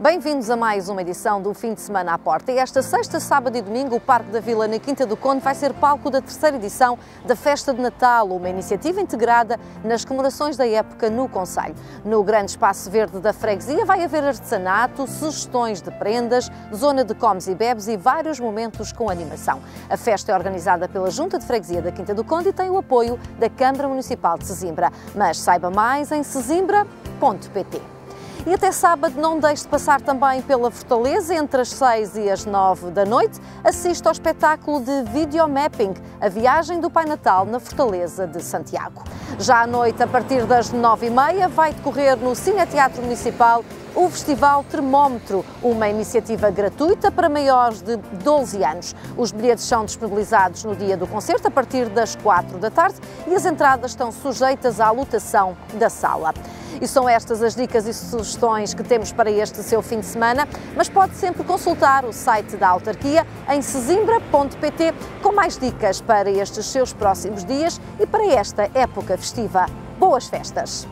Bem-vindos a mais uma edição do Fim de Semana à Porta. E esta sexta, sábado e domingo, o Parque da Vila na Quinta do Conde vai ser palco da terceira edição da Festa de Natal, uma iniciativa integrada nas comemorações da época no Conselho. No grande espaço verde da freguesia vai haver artesanato, sugestões de prendas, zona de comes e bebes e vários momentos com animação. A festa é organizada pela Junta de Freguesia da Quinta do Conde e tem o apoio da Câmara Municipal de Sesimbra. Mas saiba mais em sesimbra.pt. E até sábado não deixe de passar também pela Fortaleza, entre as 6 e as 9 da noite. Assista ao espetáculo de videomapping, a viagem do Pai Natal na Fortaleza de Santiago. Já à noite, a partir das 9h30, vai decorrer no Cine Teatro Municipal o Festival Termómetro, uma iniciativa gratuita para maiores de 12 anos. Os bilhetes são disponibilizados no dia do concerto, a partir das 4 da tarde, e as entradas estão sujeitas à lotação da sala. E são estas as dicas e sugestões que temos para este seu fim de semana, mas pode sempre consultar o site da autarquia em sesimbra.pt com mais dicas para estes seus próximos dias e para esta época festiva. Boas festas!